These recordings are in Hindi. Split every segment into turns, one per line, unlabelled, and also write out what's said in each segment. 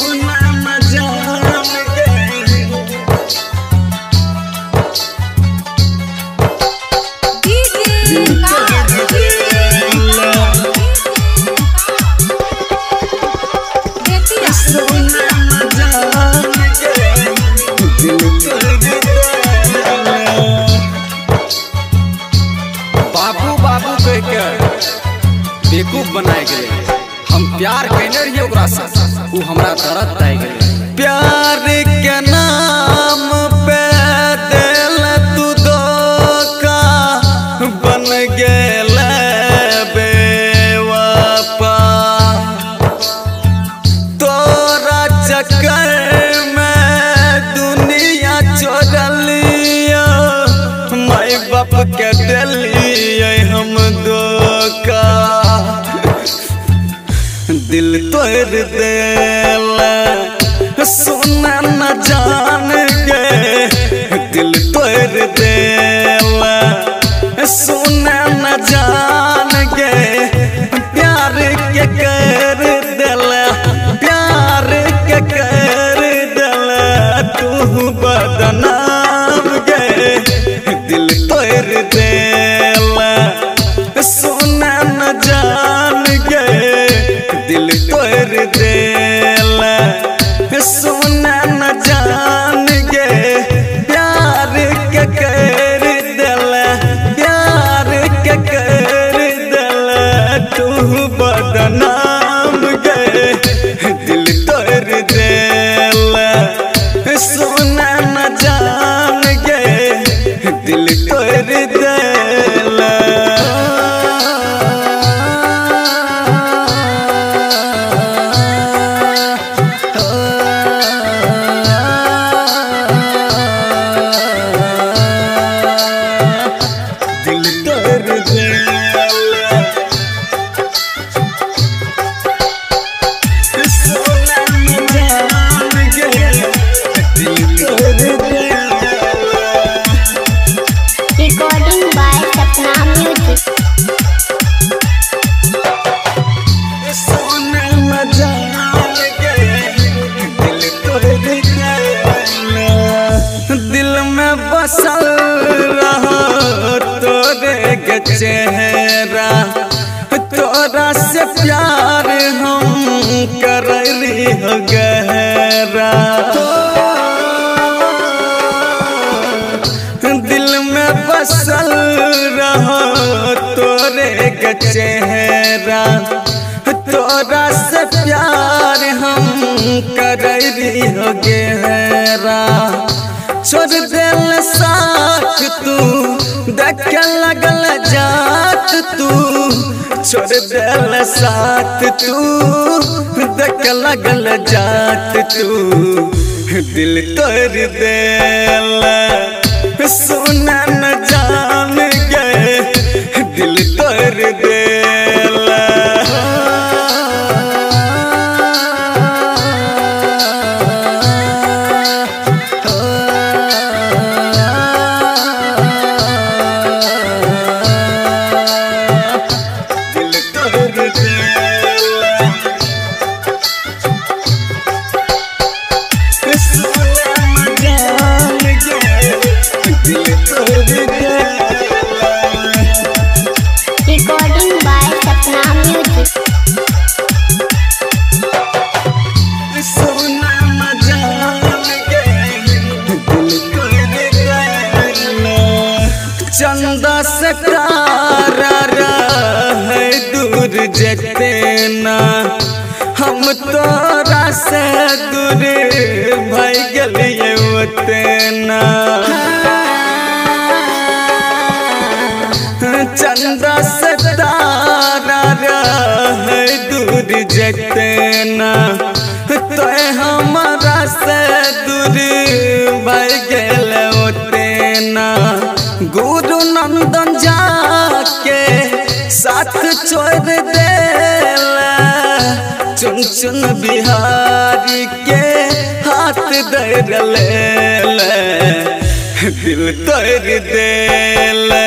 hold my तू हमरा दर्द दे गेले।
तोड़ देला सोना न जान गे दिल न जान गे प्यार के कर देला, प्यार के कर देला, तू बदनाम दिल तोड़ देला न जान गे प्यार के कर देला, प्यार के कर देला, तू बदनाम गे दिल तोड़ देला सोना न जान के चेहरा तोरा से प्यार हम कर गहरा। दिल में बसल रहो तोरे के चेहरा तोरा से प्यार हम कर गहरा। छोड़ दिल साथ तू छोड़ दिल साथ तू देख लगल जात तू। दिल तोड़ दल सोना जान गए, दिल तोड़ देला चंदा से तारा है दूर जते ना। हम तोरा से दूर भाई गलिए ओते ना। चंदा दूर जते ना। छोड़ देला चुन चुन बिहारी के हाथ ले दिल तोड़ देला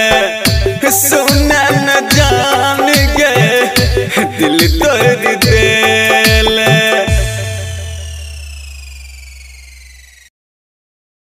सोना